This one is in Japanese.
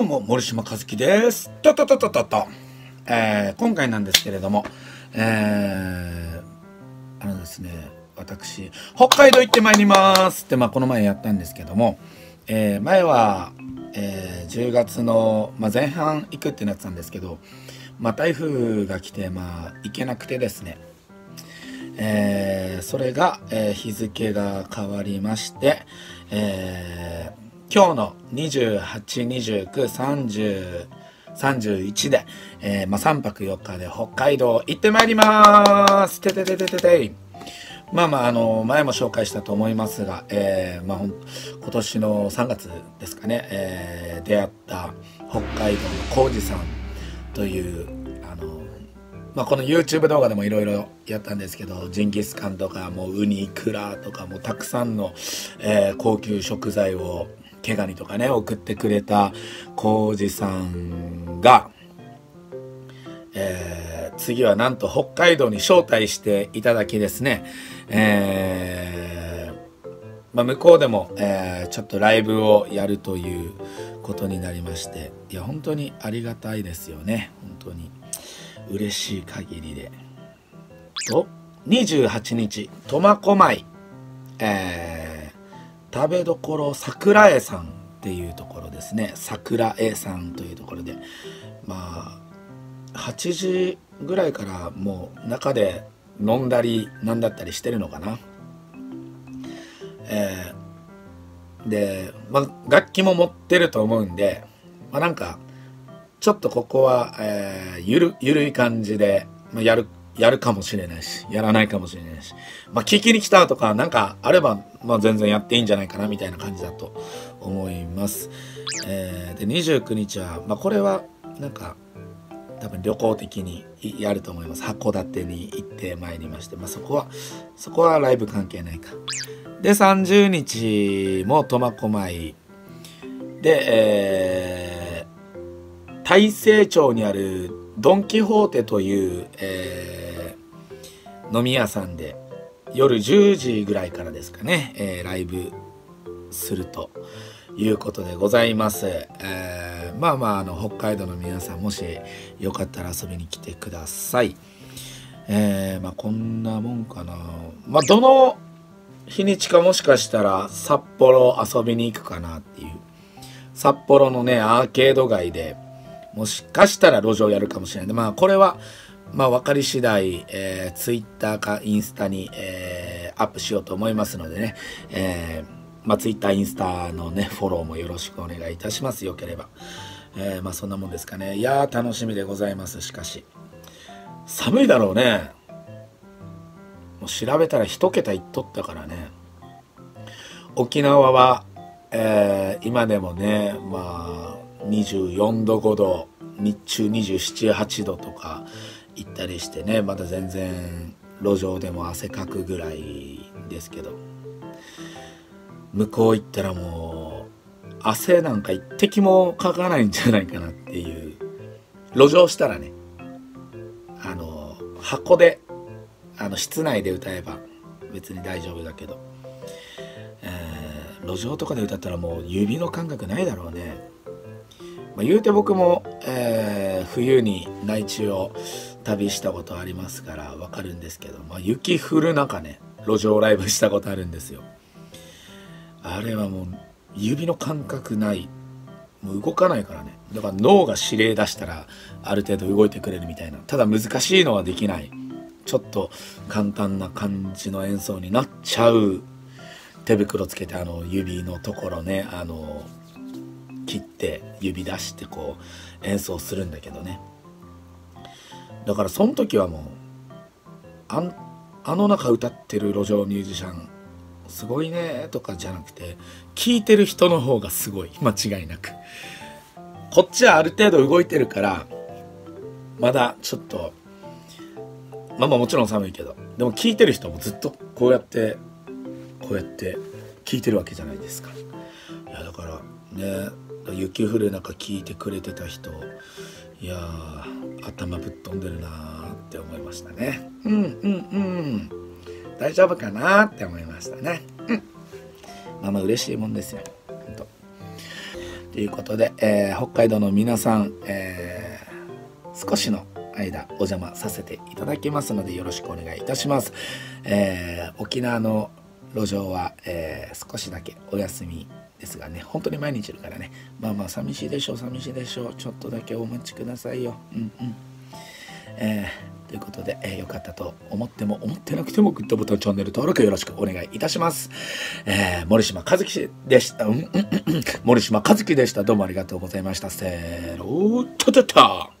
どうも、森島和樹です。とととととと。えー、今回なんですけれども、えー、あのですね、私、北海道行ってまいりますって、まあ、この前やったんですけども、えー、前は、えー、10月の、まあ、前半行くってなってたんですけど、まあ、台風が来て、まあ、行けなくてですね、えー、それが、えー、日付が変わりまして、えー、今日の28293031で、えーまあ、3泊4日で北海道行ってまいります。ててててててまあまあ、あの、前も紹介したと思いますが、えー、まあ、ほん今年の3月ですかね、えー、出会った北海道の浩二さんという、あの、まあ、この YouTube 動画でもいろいろやったんですけどジンギスカンとかもうウニイクラとかもうたくさんの、えー高級食材を毛ガニとかね送ってくれた浩二さんが、えー次はなんと北海道に招待していただきですね、えーまあ、向こうでも、えーちょっとライブをやるということになりまして。いや本当にありがたいですよね。本当に嬉しい限りで。と28日苫小牧。えー食べどころ桜江さんっていうところですね。桜江さんというところで。まあ8時ぐらいからもう中で飲んだりなんだったりしてるのかな。えーで、まあ、楽器も持ってると思うんで、まあ、なんかちょっとここは、えーゆるゆるい感じで、まあ、やるやるかもしれないしやらないかもしれないし、まあ、聞きに来たとかなんかあれば、まあ、全然やっていいんじゃないかなみたいな感じだと思います。えーで29日は、まあ、これはなんか多分旅行的にやると思います。函館に行ってまいりまして、まあ、そこはそこはライブ関係ないか。で30日も苫小牧。で、えー大成町にあるドン・キホーテという、えー飲み屋さんで夜10時ぐらいからですかね、えーライブするということでございます、えーまあまああの北海道の皆さんもしよかったら遊びに来てください。えーまあこんなもんかな。まあどの日にちかもしかしたら札幌遊びに行くかなっていう。札幌のねアーケード街でもしかしたら路上やるかもしれない。んでまあこれはまあ分かり次第、えー、ツイッターかインスタに、えーアップしようと思いますのでね、えーまあ、ツイッターインスタのねフォローもよろしくお願いいたします。よければ、えーまあそんなもんですかね。いやー楽しみでございます。しかし。寒いだろうね。もう調べたら一桁いっとったからね。沖縄は、えー今でもねまあ24度5度日中278度とか行ったりしてねまだ全然路上でも汗かくぐらいですけど。向こう行ったらもう汗なんか一滴もかかないんじゃないかなっていう。路上したらねあの箱であの室内で歌えば別に大丈夫だけど、えー路上とかで歌ったらもう指の感覚ないだろうね、まあ、言うて僕も、えー冬に内地を旅したことありますからわかるんですけど、まあ、雪降る中ね路上ライブしたことあるんですよ。あれはもう指の感覚ない。もう動かないからね。だから脳が指令出したらある程度動いてくれるみたいな。ただ難しいのはできない。ちょっと簡単な感じの演奏になっちゃう。手袋つけてあの指のところねあの切って指出してこう演奏するんだけどね。だからその時はもうあの中歌ってる路上ミュージシャンすごいねとかじゃなくて聴いてる人の方がすごい間違いなく。こっちはある程度動いてるからまだちょっとまあまあもちろん寒いけどでも聴いてる人もずっとこうやってこうやって聴いてるわけじゃないですか。いやだからね雪降る中聴いてくれてた人いやー頭ぶっ飛んでるなーって思いましたね。うんうんうん。大丈夫かなって思いましたね。うん。まあまあ嬉しいもんですよ。ほんと。でということで、えー、北海道の皆さん、えー、少しの間お邪魔させていただきますのでよろしくお願いいたします。えー、沖縄の路上は、えー、少しだけお休みですがね本当に毎日いるからねまあまあ寂しいでしょう寂しいでしょうちょっとだけお待ちくださいようんうんえー、ということで、えー、よかったと思っても思ってなくてもグッドボタンチャンネル登録よろしくお願いいたします。えー、森島和樹でした。うん、森島和樹でした。どうもありがとうございました。せーの、ととと